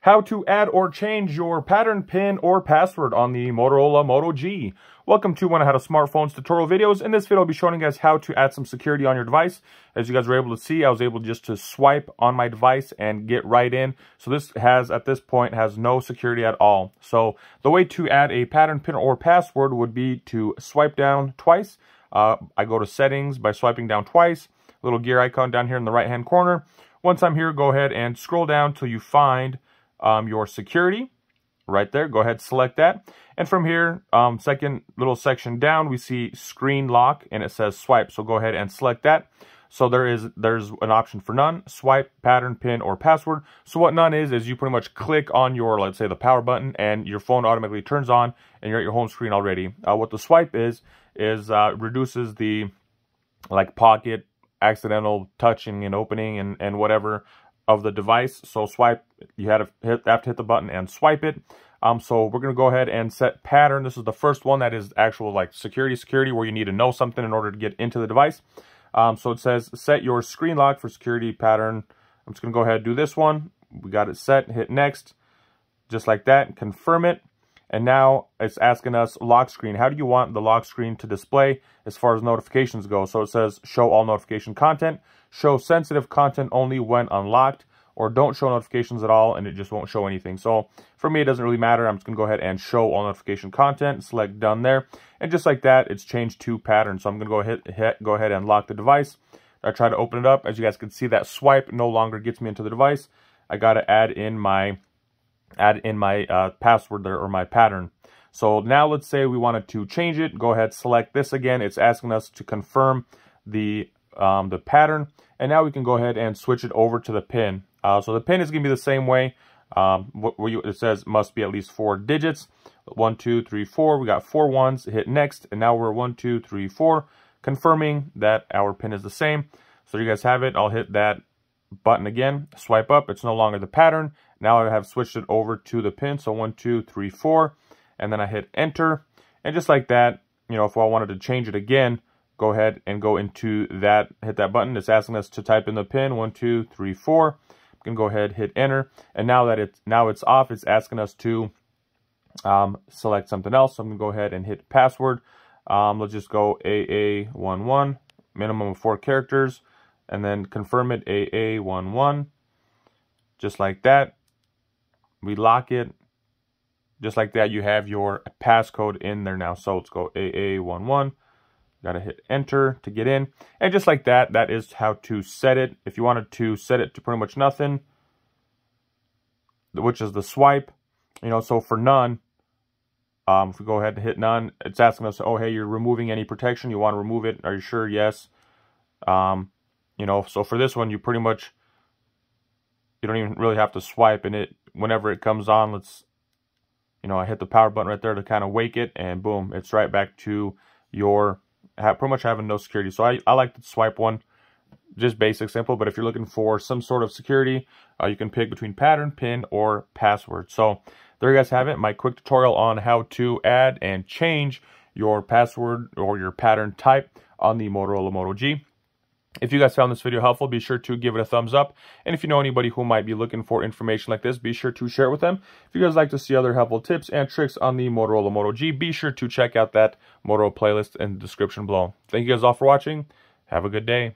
how to add or change your pattern, pin, or password on the Motorola Moto G. Welcome to One of How to Smartphones tutorial videos. In this video, I'll be showing you guys how to add some security on your device. As you guys were able to see, I was able just to swipe on my device and get right in. So this has, at this point, has no security at all. So the way to add a pattern, pin, or password would be to swipe down twice. Uh, I go to settings by swiping down twice. Little gear icon down here in the right-hand corner. Once I'm here, go ahead and scroll down till you find um, your security right there. Go ahead, select that. And from here, um, second little section down, we see screen lock and it says swipe. So go ahead and select that. So there is there's an option for none, swipe, pattern, pin, or password. So what none is, is you pretty much click on your, let's say the power button and your phone automatically turns on and you're at your home screen already. Uh, what the swipe is, is uh, reduces the like pocket, accidental touching and opening and, and whatever of the device. So swipe, you had to hit, have to hit the button and swipe it. Um, so we're going to go ahead and set pattern. This is the first one that is actual like security security where you need to know something in order to get into the device. Um, so it says set your screen lock for security pattern. I'm just going to go ahead and do this one. We got it set. Hit next. Just like that. Confirm it. And now it's asking us lock screen. How do you want the lock screen to display as far as notifications go? So it says show all notification content, show sensitive content only when unlocked, or don't show notifications at all and it just won't show anything. So for me, it doesn't really matter. I'm just gonna go ahead and show all notification content, select done there. And just like that, it's changed to pattern. So I'm gonna go ahead, hit, go ahead and lock the device. I try to open it up. As you guys can see, that swipe no longer gets me into the device. I gotta add in my add in my uh, password there or my pattern. So now let's say we wanted to change it. Go ahead, select this again. It's asking us to confirm the um, the pattern. And now we can go ahead and switch it over to the pin. Uh, so the pin is going to be the same way. Um, you, it says must be at least four digits. One, two, three, four. We got four ones. Hit next. And now we're one, two, three, four. Confirming that our pin is the same. So you guys have it. I'll hit that button again. Swipe up. It's no longer the pattern. Now I have switched it over to the pin. So one, two, three, four. And then I hit enter. And just like that, you know, if I wanted to change it again, go ahead and go into that, hit that button. It's asking us to type in the pin, one, two, three, four. We can go ahead, hit enter. And now that it's, now it's off, it's asking us to um, select something else. So I'm gonna go ahead and hit password. Um, let's just go AA11, minimum of four characters, and then confirm it AA11, just like that we lock it just like that. You have your passcode in there now. So let's go aa11 gotta hit enter to get in. And just like that that is how to set it. If you wanted to set it to pretty much nothing which is the swipe you know so for none um, if we go ahead and hit none it's asking us oh hey you're removing any protection? You want to remove it? Are you sure? Yes. Um, you know so for this one you pretty much you don't even really have to swipe and it whenever it comes on let's you know I hit the power button right there to kind of wake it and boom it's right back to your pretty much having no security. So I, I like to swipe one just basic simple but if you're looking for some sort of security uh, you can pick between pattern pin or password. So there you guys have it my quick tutorial on how to add and change your password or your pattern type on the Motorola Moto G if you guys found this video helpful, be sure to give it a thumbs up. And if you know anybody who might be looking for information like this, be sure to share it with them. If you guys like to see other helpful tips and tricks on the Motorola Moto G, be sure to check out that Moto playlist in the description below. Thank you guys all for watching. Have a good day.